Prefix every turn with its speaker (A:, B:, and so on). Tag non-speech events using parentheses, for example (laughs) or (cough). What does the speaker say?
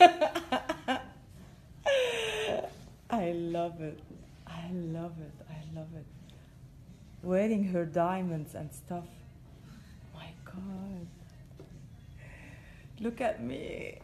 A: (laughs) I love it. I love it. I love it. Wearing her diamonds and stuff. My God. Look at me.